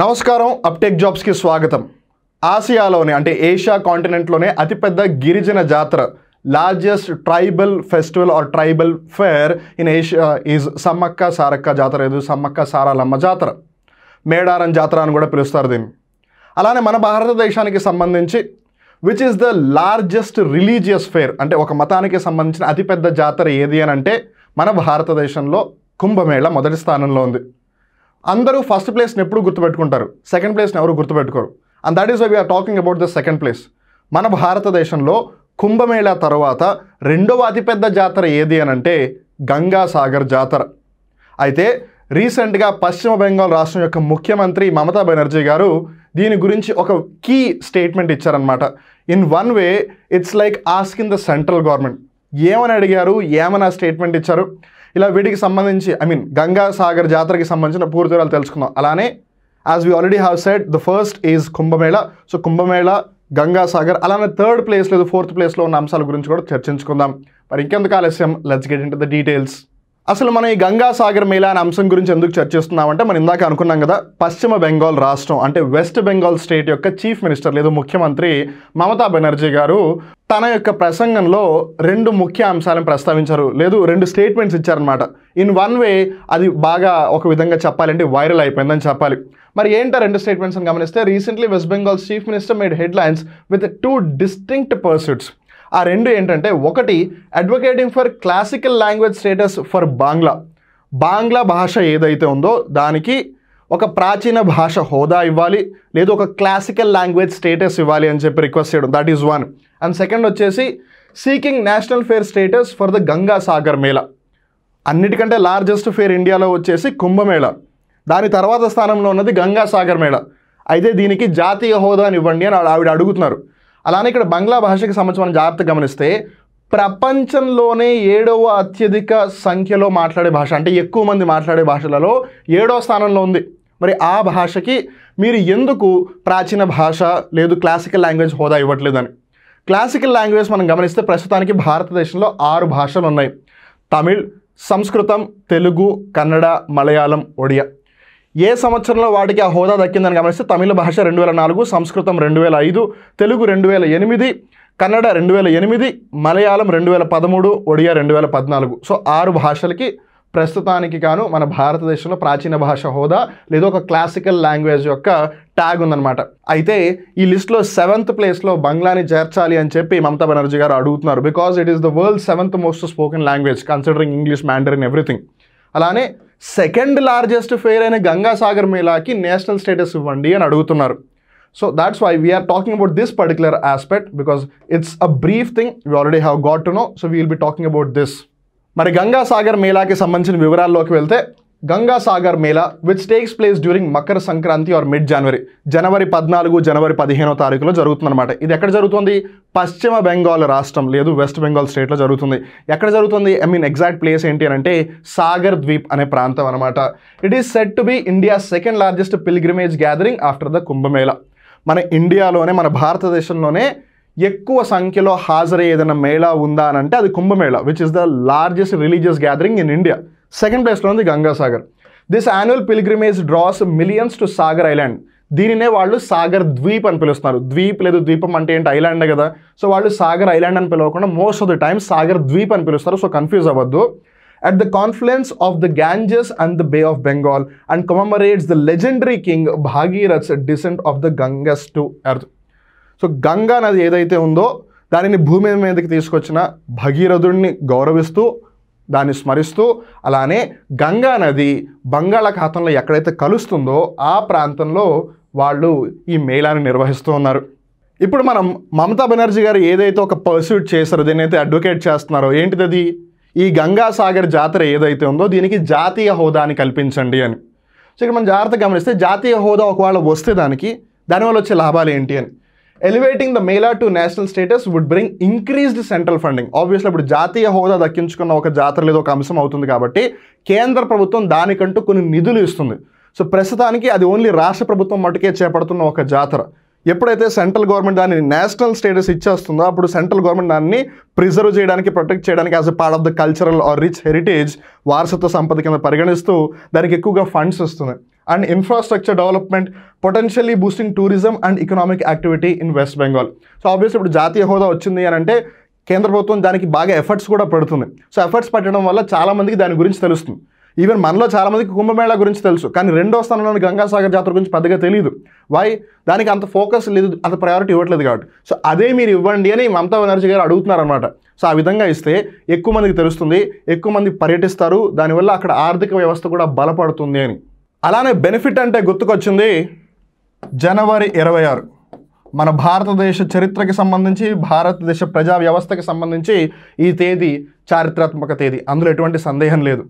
నమస్కారం అప్టెక్ జాబ్స్కి స్వాగతం. ఆసియాలోనే అంటే ఏషియా కాంటినెంట్లోనే అతిపెద్ద గిరిజన జాతర largest tribal festival or tribal fair in Asia is Sammakka Sarakka Jatara. ఏదో సమ్మక్క సారాలమ్మ జాతర. మేడారం జాతర అని కూడా పిలుస్తారు దీన్ని. అలానే మన భారతదేశానికి సంబంధించి which is the largest religious fair అంటే ఒక మతానికి సంబంధించిన అతిపెద్ద జాతర ఏది అని అంటే మన భారతదేశంలో కుంభమేళ మొదటి స్థానంలో ఉంది. అందరూ ఫస్ట్ ప్లేస్ని ఎప్పుడు గుర్తుపెట్టుకుంటారు. సెకండ్ ప్లేస్ని ఎవరు గుర్తుపెట్టుకోరు. And that is why we're talking about the second place మన భారతదేశంలో కుంభమేళా తర్వాత రెండవ అతిపెద్ద జాతర ఏది అని అంటే గంగా సాగర్ జాతర. అయితే రీసెంట్గా పశ్చిమ బెంగాల్ రాష్ట్రం యొక్క ముఖ్యమంత్రి మమతా బెనర్జీ గారు దీని గురించి ఒక కీ స్టేట్మెంట్ ఇచ్చారనమాట in one way it's like ask in the central government ఏమని అడిగారు? ఏమని స్టేట్మెంట్ ఇచ్చారు? ఇలా వీటికి సంబంధించి ఐ మీన్ గంగా సాగర్ జాతరకి సంబంధించిన పూర్తి వివరాలు తెలుసుకుందాం. అలానే as we already have said the first is Kumbh Mela. So Kumbh Mela Ganga Sagar అలానే థర్డ్ ప్లేస్ లేదు ఫోర్త్ ప్లేస్లో ఉన్న అంశాల గురించి కూడా చర్చించుకుందాం. మరి ఇంకెందుకు ఆలస్యం? Let's get into the details అసలు మనం ఈ గంగా సాగర్ మేళా అనే అంశం గురించి ఎందుకు చర్చిస్తున్నామంటే మనం ఇందాక అనుకున్నాం కదా పశ్చిమ బెంగాల్ రాష్ట్రం అంటే వెస్ట్ బెంగాల్ స్టేట్ యొక్క చీఫ్ మినిస్టర్ లేదా ముఖ్యమంత్రి మమతా బెనర్జీ గారు తన యొక్క ప్రసంగంలో రెండు ముఖ్య అంశాలను ప్రస్తావించారు. లేదు రెండు స్టేట్మెంట్స్ ఇచ్చారనమాట ఇన్ వన్ వే అది బాగా ఒక విధంగా చెప్పాలంటే వైరల్ అయిపోయిందని చెప్పాలి. మరి ఏంటో రెండు స్టేట్మెంట్స్ అని గమనిస్తే recently West Bengal chief minister made headlines with two distinct pursuits ఆ రెండు ఏంటంటే ఒకటి advocating for classical language status for Bangla Bangla భాష ఏదైతే ఉందో దానికి ఒక ప్రాచీన భాష హోదా ఇవ్వాలి. లేదు ఒక క్లాసికల్ లాంగ్వేజ్ స్టేటస్ ఇవ్వాలి అని చెప్పి రిక్వెస్ట్ చేయడం. That is one and second వచ్చేసి seeking national fair status for the Ganga Sagar Mela. అన్నిటికంటే లార్జెస్ట్ ఫేర్ ఇండియాలో వచ్చేసి కుంభమేళ. దాని తర్వాత స్థానంలో ఉన్నది గంగా సాగర్ మేళ. అయితే దీనికి జాతీయ హోదాని ఇవ్వండి అని ఆవిడ అడుగుతున్నారు. అలానే ఇక్కడ బంగ్లా భాషకి సంబంధించిన జాగ్రత్త గమనిస్తే ప్రపంచంలోనే ఏడవ అత్యధిక సంఖ్యలో మాట్లాడే భాష అంటే ఎక్కువ మంది మాట్లాడే భాషలలో ఏడవ స్థానంలో ఉంది. మరి ఆ భాషకి మీరు ఎందుకు ప్రాచీన భాష లేదు క్లాసికల్ లాంగ్వేజ్ హోదా ఇవ్వట్లేదని? క్లాసికల్ లాంగ్వేజ్ మనం గమనిస్తే ప్రస్తుతానికి భారతదేశంలో ఆరు భాషలు ఉన్నాయి. తమిళ్ సంస్కృతం తెలుగు కన్నడ మలయాళం ఒడియా. ఏ సంవత్సరంలో వాటికి ఆ హోదా దక్కిందని గమనిస్తే తమిళ భాష రెండు వేల నాలుగు సంస్కృతం రెండు వేల ఐదు తెలుగు రెండు వేల ఎనిమిది కన్నడ రెండు వేల ఎనిమిది మలయాళం రెండు వేల పదమూడు ఒడియా రెండు వేల పద్నాలుగు. సో ఆరు భాషలకి ప్రస్తుతానికి గాను మన భారతదేశంలో ప్రాచీన భాష హోదా లేదా ఒక క్లాసికల్ లాంగ్వేజ్ యొక్క ట్యాగ్ ఉందన్నమాట. అయితే ఈ లిస్ట్లో సెవెంత్ ప్లేస్లో బంగ్లాని చేర్చాలి అని చెప్పి మమతా బెనర్జీ గారు అడుగుతున్నారు. Because it is the world seventh most spoken language considering English Mandarin everything అలానే సెకండ్ లార్జెస్ట్ ఫెయిర్ అయిన గంగాసాగర్ మేళాకి నేషనల్ స్టేటస్ ఇవ్వండి అని అడుగుతున్నారు. So that's why we're talking about this particular aspect because it's a brief thing we already have got to know so we'll be talking about this మరి గంగాసాగర్ మేళాకి సంబంధించిన వివరాల్లోకి వెళ్తే Gangasagar Mela which takes place during Makar Sankranti or mid January జనవరి పద్నాలుగు జనవరి పదిహేనో తారీఖులో జరుగుతుందన్నమాట. ఇది ఎక్కడ జరుగుతుంది? పశ్చిమ బెంగాల్ రాష్ట్రం లేదు వెస్ట్ బెంగాల్ స్టేట్లో జరుగుతుంది. ఎక్కడ జరుగుతుంది? ఐ మీన్ ఎగ్జాక్ట్ ప్లేస్ ఏంటి అని అంటే సాగర్ ద్వీప్ అనే ప్రాంతం అనమాట it is set to be India second largest pilgrimage gathering after the Kumbh Mela మన ఇండియాలోనే మన భారతదేశంలోనే ఎక్కువ సంఖ్యలో హాజరయ్యే ఏదైనా మేళా ఉందా అని అంటే అది Kumbh Mela which is the largest religious gathering in India second ప్లేస్లో ఉంది Gangasagar. This annual pilgrimage draws millions to Sagar Island దీనినే వాళ్ళు సాగర్ ద్వీప్ అని పిలుస్తున్నారు. ద్వీప్ లేదు ద్వీపం అంటే ఏంటి? ఐలాండ్ కదా. సో వాళ్ళు సాగర్ ఐలాండ్ అని పిలవకుండా most of the time Sagar Dwip అని పిలుస్తారు. సో కన్ఫ్యూజ్ అవ్వద్దు. At the confluence of the Ganges and the Bay of Bengal and commemorates the legendary king Bhagirath's descent of the Ganges to earth so Ganga నది ఏదైతే ఉందో దానిని భూమి మీదకి తీసుకొచ్చిన భగీరథుడిని గౌరవిస్తూ దాన్ని స్మరిస్తూ అలానే గంగా నది బంగాళాఖాతంలో ఎక్కడైతే కలుస్తుందో ఆ ప్రాంతంలో వాళ్ళు ఈ మేళాన్ని నిర్వహిస్తూ ఉన్నారు. ఇప్పుడు మనం మమతా బెనర్జీ గారు ఏదైతే ఒక పర్సూట్ చేస్తారో దీన్ని అయితే అడ్వకేట్ చేస్తున్నారో ఏంటిది అది ఈ గంగాసాగర్ జాతర ఏదైతే ఉందో దీనికి జాతీయ హోదాని కల్పించండి అని. సో ఇక్కడ మనం జాగ్రత్తగా గమనిస్తే జాతీయ హోదా ఒకవేళ వస్తే దానికి దానివల్ల వచ్చే లాభాలు ఏంటి అని. Elevating the mela to national status would bring increased central funding obviously ఇప్పుడు జాతీయ హోదా దక్కించుకున్న ఒక జాతర లేదా ఒక అంశం అవుతుంది కాబట్టి కేంద్ర ప్రభుత్వం దానికంటూ కొన్ని నిధులు ఇస్తుంది. సో ప్రస్తుతానికి అది ఓన్లీ రాష్ట్ర ప్రభుత్వం మటుకే చేపడుతున్న ఒక జాతర. ఎప్పుడైతే సెంట్రల్ గవర్నమెంట్ దాన్ని నేషనల్ స్టేటస్ ఇచ్చేస్తుందో అప్పుడు సెంట్రల్ గవర్నమెంట్ దాన్ని ప్రిజర్వ్ చేయడానికి ప్రొటెక్ట్ చేయడానికి as a part of the cultural or rich heritage వారసత్వ సంపద కింద పరిగణిస్తూ దానికి ఎక్కువగా ఫండ్స్ వస్తున్నాయి. And infrastructure development potentially boosting tourism and economic activity in West Bengal so obviously ఇప్పుడు జాతీయ హోదా వచ్చింది అని అంటే కేంద్ర ప్రభుత్వం దానికి బాగా ఎఫర్ట్స్ కూడా పెడుతుంది. సో ఎఫర్ట్స్ పెట్టడం వల్ల చాలామందికి దాని గురించి తెలుస్తుంది. ఈవెన్ మనలో చాలామందికి కుంభమేళా గురించి తెలుసు. కానీ రెండో స్థానంలో గంగాసాగర్ జాతర గురించి పెద్దగా తెలియదు వై దానికి అంత ఫోకస్ లేదు అంత ప్రయారిటీ ఇవ్వట్లేదు కాబట్టి. సో అదే మీరు ఇవ్వండి అని మమతా బెనర్జీ గారు అడుగుతున్నారనమాట సో ఆ విధంగా ఇస్తే ఎక్కువ మందికి తెలుస్తుంది ఎక్కువ మంది పర్యటిస్తారు దానివల్ల అక్కడ ఆర్థిక వ్యవస్థ కూడా బలపడుతుంది అని. అలానే బెనిఫిట్ అంటే గుర్తుకొచ్చింది జనవరి ఇరవై ఆరు. మన భారతదేశ చరిత్రకి సంబంధించి భారతదేశ ప్రజా వ్యవస్థకి సంబంధించి ఈ తేదీ చారిత్రాత్మక తేదీ. అందులో ఎటువంటి సందేహం లేదు.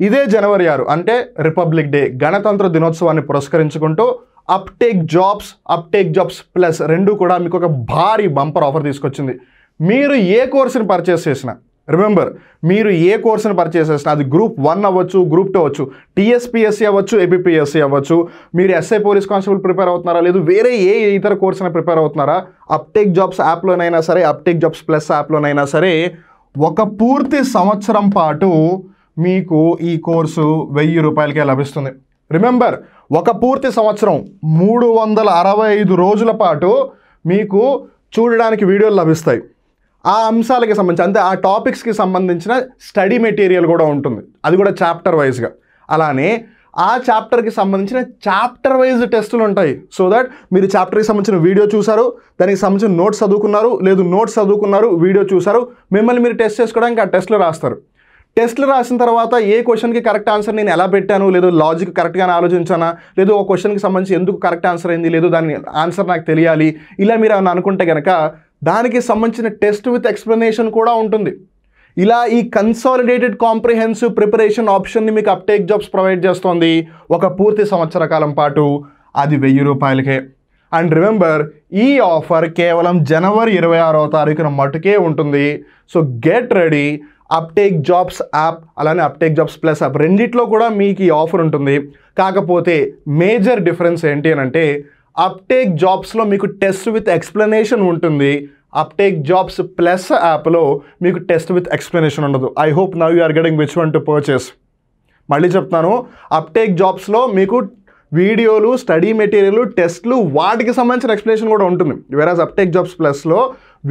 ఇదే జనవరి ఆరు అంటే రిపబ్లిక్ డే గణతంత్ర దినోత్సవాన్ని పురస్కరించుకుంటూ Uptake Jobs Uptake Jobs Plus రెండు కూడా మీకు ఒక భారీ బంపర్ ఆఫర్ తీసుకొచ్చింది. మీరు ఏ కోర్సుని పర్చేస్ చేసినా రిమెంబర్ మీరు ఏ కోర్సుని పర్చేస్ చేసిన అది గ్రూప్ వన్ అవ్వచ్చు గ్రూప్ టూ అవ్వచ్చు టీఎస్పీఎస్సీ అవ్వచ్చు ఏపీపీఎస్సీ అవ్వచ్చు మీరు ఎస్ఐ పోలీస్ కానిస్టేబుల్ ప్రిపేర్ అవుతున్నారా? లేదు వేరే ఏ ఇతర కోర్స్ ప్రిపేర్ అవుతున్నారా? అప్టేక్ జాబ్స్ యాప్లోనైనా సరే అప్టేక్ జాబ్స్ ప్లస్ యాప్లోనైనా సరే ఒక పూర్తి సంవత్సరం పాటు మీకు ఈ కోర్సు వెయ్యి రూపాయలకే లభిస్తుంది. రిమెంబర్ ఒక పూర్తి సంవత్సరం మూడు వందల అరవై ఐదు రోజుల పాటు మీకు చూడడానికి వీడియోలు లభిస్తాయి. ఆ అంశాలకి సంబంధించి అంటే ఆ టాపిక్స్కి సంబంధించిన స్టడీ మెటీరియల్ కూడా ఉంటుంది. అది కూడా చాప్టర్ వైజ్గా. అలానే ఆ చాప్టర్కి సంబంధించిన చాప్టర్ వైజ్ టెస్టులు ఉంటాయి. సో దట్ మీరు చాప్టర్కి సంబంధించిన వీడియో చూసారు దానికి సంబంధించిన నోట్స్ చదువుకున్నారు లేదు నోట్స్ చదువుకున్నారు వీడియో చూసారు మిమ్మల్ని మీరు టెస్ట్ చేసుకోవడానికి ఆ టెస్ట్లు రాస్తారు. టెస్ట్లు రాసిన తర్వాత ఏ క్వశ్చన్కి కరెక్ట్ ఆన్సర్ నేను ఎలా పెట్టాను లేదు లాజిక్ కరెక్ట్గానే ఆలోచించానా లేదు ఒక క్వశ్చన్కి సంబంధించి ఎందుకు కరెక్ట్ ఆన్సర్ అయింది లేదు దాని ఆన్సర్ నాకు తెలియాలి ఇలా మీరు ఏమైనా అనుకుంటే కనుక దానికి సంబంధించిన టెస్ట్ విత్ ఎక్స్ప్లెనేషన్ కూడా ఉంటుంది. ఇలా ఈ కన్సాలిడేటెడ్ కాంప్రిహెన్సివ్ ప్రిపరేషన్ ఆప్షన్ని మీకు అప్టేక్ జాబ్స్ ప్రొవైడ్ చేస్తోంది. ఒక పూర్తి సంవత్సర కాలం పాటు అది వెయ్యి రూపాయలకే. అండ్ రిమెంబర్ ఈ ఆఫర్ కేవలం జనవరి ఇరవై ఆరో తారీఖున మటుకే ఉంటుంది. So get ready. Uptake jobs app అలానే అప్టేక్ జాబ్స్ ప్లస్ యాప్ రెండిట్లో కూడా మీకు ఈ ఆఫర్ ఉంటుంది. కాకపోతే మేజర్ డిఫరెన్స్ ఏంటి అని అంటే అప్టేక్ జాబ్స్లో మీకు టెస్ట్ విత్ ఎక్స్ప్లెనేషన్ ఉంటుంది. అప్టేక్ జాబ్స్ ప్లస్ యాప్లో మీకు టెస్ట్ విత్ ఎక్స్ప్లెనేషన్ ఉండదు. I hope now you are getting which one to purchase మళ్ళీ చెప్తాను అప్టేక్ జాబ్స్లో మీకు వీడియోలు స్టడీ మెటీరియల్ టెస్ట్లు వాటికి సంబంధించిన ఎక్స్ప్లెనేషన్ కూడా ఉంటుంది. వేరే అప్టెక్ జాబ్స్ ప్లస్లో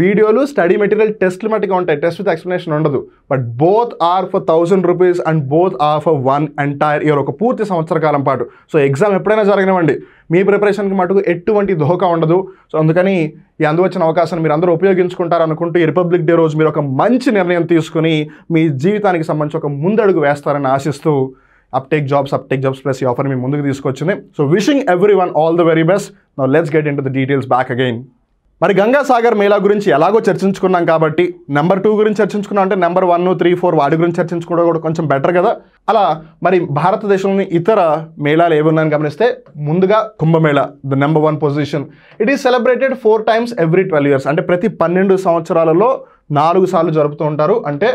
వీడియోలు స్టడీ మెటీరియల్ టెస్ట్లు మట్టుగా ఉంటాయి. టెస్ట్ విత్ ఎక్స్ప్లెనేషన్ ఉండదు. But both are for thousand rupees and both are for one entire year ఒక పూర్తి సంవత్సర కాలం పాటు. సో ఎగ్జామ్ ఎప్పుడైనా జరగనివ్వండి. మీ ప్రిపరేషన్కి మటుకు ఎటువంటి దోహక ఉండదు. సో అందుకని ఈ అందువచ్చిన అవకాశాన్ని మీరు అందరూ ఉపయోగించుకుంటారు అనుకుంటూ ఈ రిపబ్లిక్ డే రోజు మీరు ఒక మంచి నిర్ణయం తీసుకుని మీ జీవితానికి సంబంధించి ఒక ముందడుగు వేస్తారని ఆశిస్తూ Uptake Jobs Uptake Jobs Plus ఈ ఆఫర్ మీ ముందుకు తీసుకొచ్చింది. So wishing everyone all the very best now let's get into the details back again మరి గంగాసాగర్ మేళా గురించి ఎలాగో చర్చించుకున్నాం కాబట్టి నెంబర్ టూ గురించి చర్చించుకున్నాం అంటే నెంబర్ వన్ త్రీ ఫోర్ వాటి గురించి చర్చించుకోవడం కూడా కొంచెం బెటర్ కదా. అలా మరి భారతదేశంలోని ఇతర మేళాలు ఏమున్నాయని గమనిస్తే ముందుగా Kumbh Mela the number one position it is celebrated four times every twelve years అంటే ప్రతి పన్నెండు సంవత్సరాలలో నాలుగు సార్లు జరుపుతూ ఉంటారు. అంటే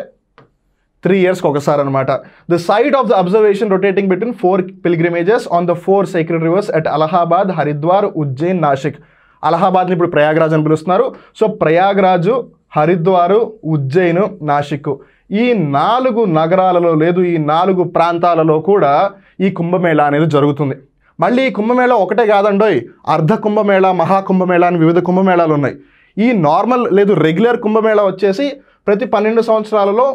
త్రీ ఇయర్స్కి ఒకసారి అనమాట the site of the observation rotating between four pilgrimages on the four sacred rivers at Allahabad Haridwar Ujjain Nashik అలహాబాద్ని ఇప్పుడు ప్రయాగ్రాజ్ అని పిలుస్తున్నారు. సో ప్రయాగ్రాజు హరిద్వారు ఉజ్జయిన్ నాసిక్ ఈ నాలుగు నగరాలలో లేదు ఈ నాలుగు ప్రాంతాలలో కూడా ఈ కుంభమేళా అనేది జరుగుతుంది. మళ్ళీ ఈ కుంభమేళా ఒకటే కాదండోయ్ అర్ధ కుంభమేళ మహాకుంభమేళ అని వివిధ కుంభమేళాలు ఉన్నాయి. ఈ నార్మల్ లేదు రెగ్యులర్ కుంభమేళా వచ్చేసి ప్రతి పన్నెండు సంవత్సరాలలో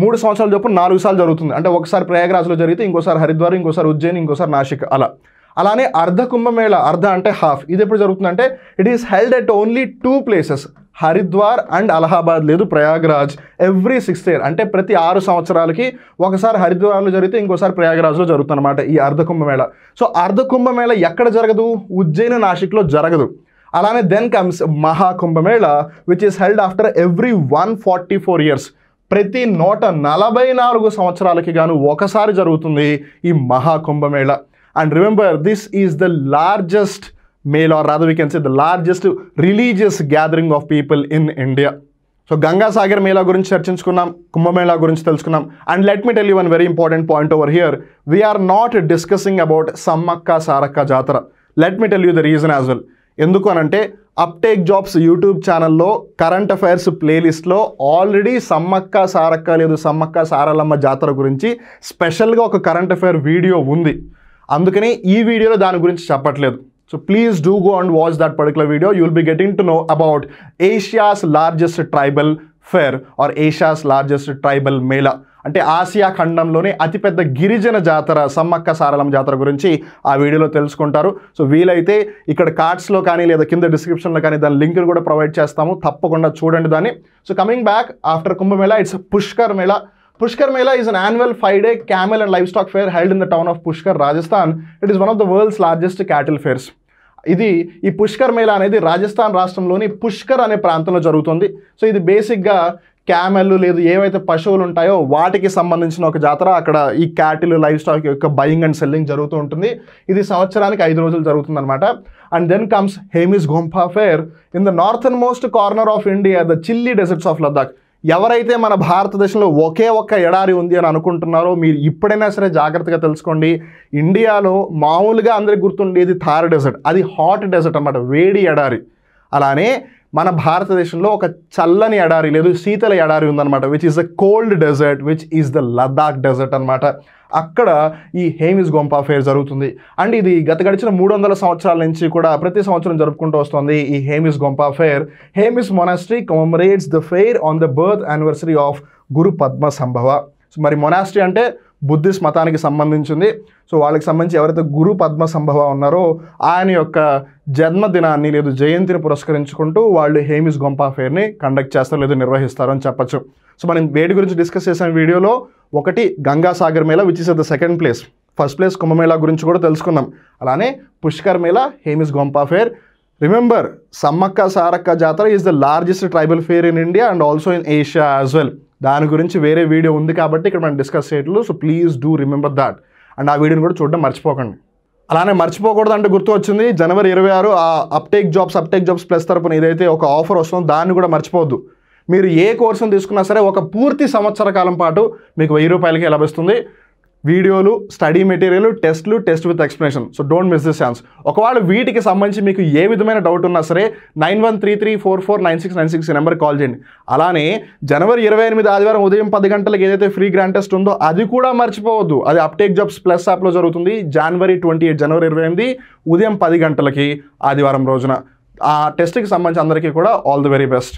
మూడు సంవత్సరాల చొప్పున నాలుగు సార్లు జరుగుతుంది. అంటే ఒకసారి ప్రయాగరాజ్లో జరిగితే ఇంకోసారి హరిద్వార్ ఇంకోసారి ఉజ్జయిన్ ఇంకోసారి నాసిక్ అలా. అలానే అర్ధ కుంభమేళ అర్ధ అంటే హాఫ్ ఇది ఎప్పుడు జరుగుతుందంటే it is held at only two places Haridwar and Allahabad లేదు ప్రయాగ్రాజ్ ఎవ్రీ సిక్స్త్ ఇయర్ అంటే ప్రతి ఆరు సంవత్సరాలకి ఒకసారి హరిద్వార్లో జరిగితే ఇంకోసారి ప్రయాగ్రాజ్లో జరుగుతుంది అనమాట ఈ అర్ధ కుంభమేళ. సో అర్ధ కుంభమేళ ఎక్కడ జరగదు? ఉజ్జయిన్ నాసిక్లో జరగదు. అలానే then comes Maha Kumbh Mela which is held after every one forty four years ప్రతి నూట నలభై నాలుగు సంవత్సరాలకి గాను ఒకసారి జరుగుతుంది ఈ Maha Kumbh Mela. And remember this is the largest mela or rather we can say the largest religious gathering of people in India so Gangasagar Mela గురించి చర్చించుకున్నాం కుంభమేళా గురించి తెలుసుకున్నాం. And let me tell you one very important point over here we're not discussing about Sammakka Sarakka Jatara. Let me tell you the reason as well ఎందుకు అనంటే Uptake Jobs YouTube ఛానల్లో current affairs ప్లేలిస్ట్లో already Sammakka Sarakka లేదు సమ్మక్క సారలమ్మ జాతర గురించి స్పెషల్గా ఒక current affair video ఉంది. అందుకని ఈ వీడియోలో దాని గురించి చెప్పట్లేదు. So please do go and watch that particular video. You'll be getting to know about Asia's largest tribal fair or Asia's largest tribal mela అంటే ఆసియా ఖండంలోనే అతిపెద్ద గిరిజన జాతర సమ్మక్క సారలమ్మ జాతర గురించి ఆ వీడియోలో తెలుసుకుంటారు. సో వీలైతే ఇక్కడ కార్డ్స్లో కానీ లేదా కింద డిస్క్రిప్షన్లో కానీ దాని లింక్ను కూడా ప్రొవైడ్ చేస్తాము. తప్పకుండా చూడండి దాన్ని. So coming back after Kumbh Mela it's Pushkar Mela. Pushkar Mela is an annual five-day camel and livestock fair held in the town of Pushkar, Rajasthan. It is one of the world's largest cattle fairs. ఇది ఈ పుష్కర్ మేళా అనేది రాజస్థాన్ రాష్ట్రంలోని పుష్కర్ అనే ప్రాంతంలో జరుగుతుంది. So ఇది బేసిక్గా camel లేదు ఏవైతే పశువులు ఉంటాయో వాటికి సంబంధించిన ఒక జాతర. అక్కడ ఈ క్యాటిల్ లైవ్ స్టాక్ యొక్క బయింగ్ అండ్ సెల్లింగ్ జరుగుతూ ఉంటుంది. ఇది సంవత్సరానికి ఐదు రోజులు జరుగుతుంది అనమాట and then comes Hemis Gompa fair in the northernmost corner of India the chilly deserts of Ladakh ఎవరైతే మన భారతదేశంలో ఒకే ఒక్క ఎడారి ఉంది అని అనుకుంటున్నారో మీరు ఇప్పుడైనా సరే జాగ్రత్తగా తెలుసుకోండి. ఇండియాలో మామూలుగా అందరికి గుర్తుండేది థార్ డెజర్ట్ అది హాట్ డెజర్ట్ అనమాట వేడి ఎడారి. అలానే మన భారతదేశంలో ఒక చల్లని ఎడారి లేదు శీతల ఎడారి ఉందన్నమాట which is the cold desert which is the Ladakh desert అనమాట అక్కడ ఈ హేమిస్ గొంపా ఫేర్ జరుగుతుంది. అండ్ ఇది గత గడిచిన మూడు వందల సంవత్సరాల నుంచి కూడా ప్రతి సంవత్సరం జరుపుకుంటూ వస్తుంది ఈ Hemis Gompa fair Hemis monastery commemorates the fair on the birth anniversary of Guru Padmasambhava so మరి మొనాస్ట్రీ అంటే బుద్ధిస్ట్ మతానికి సంబంధించింది. సో వాళ్ళకి సంబంధించి ఎవరైతే గురు పద్మ సంభవ ఉన్నారో ఆయన యొక్క జన్మదినాన్ని లేదు జయంతిని పురస్కరించుకుంటూ వాళ్ళు హేమిస్ గొంపా ఫేర్ని కండక్ట్ చేస్తారు లేదు నిర్వహిస్తారు అని చెప్పచ్చు. సో మనం వేడి గురించి డిస్కస్ చేసిన వీడియోలో ఒకటి Gangasagar Mela which is the second place first place Kumbh Mela గురించి కూడా తెలుసుకున్నాం. అలానే Pushkar Mela Hemis Gompa fair. Remember Sammakka Sarakka Jatara is the largest tribal fair in India and also in Asia as well దాని గురించి వేరే video ఉంది కాబట్టి ఇక్కడ మనం డిస్కస్ చేయట్లేదు. So please do remember that and ఆ వీడియోని కూడా చూడడం మర్చిపోకండి. అలానే మర్చిపోకూడదు అంటే గుర్తు వచ్చింది జనవరి ఇరవై ఆరు ఆ Uptake Jobs Uptake Jobs Plus తరపున ఏదైతే ఒక ఆఫర్ వస్తుందో దాన్ని కూడా మర్చిపోవద్దు. మీరు ఏ కోర్సును తీసుకున్నా సరే ఒక పూర్తి సంవత్సర కాలం పాటు మీకు వెయ్యి రూపాయలకి లభిస్తుంది. వీడియోలు స్టడీ మెటీరియల్ టెస్ట్లు test with explanation. So don't miss this chance. ఒకవేళ వీటికి సంబంధించి మీకు ఏ విధమైన డౌట్ ఉన్నా సరే nine one three three four four nine six nine six number call చేయండి. అలానే జనవరి ఇరవై ఎనిమిది ఆదివారం ఉదయం పది గంటలకు ఏదైతే ఫ్రీ గ్రాండ్ టెస్ట్ ఉందో అది కూడా మర్చిపోవద్దు. అది అప్టేక్ జాబ్స్ ప్లస్ యాప్లో జరుగుతుంది. జనవరి ట్వంటీ ఎయిట్ జనవరి ఇరవై ఎనిమిది ఉదయం పది గంటలకి ఆదివారం రోజున. ఆ టెస్ట్కి సంబంధించి అందరికీ కూడా ఆల్ ది వెరీ బెస్ట్.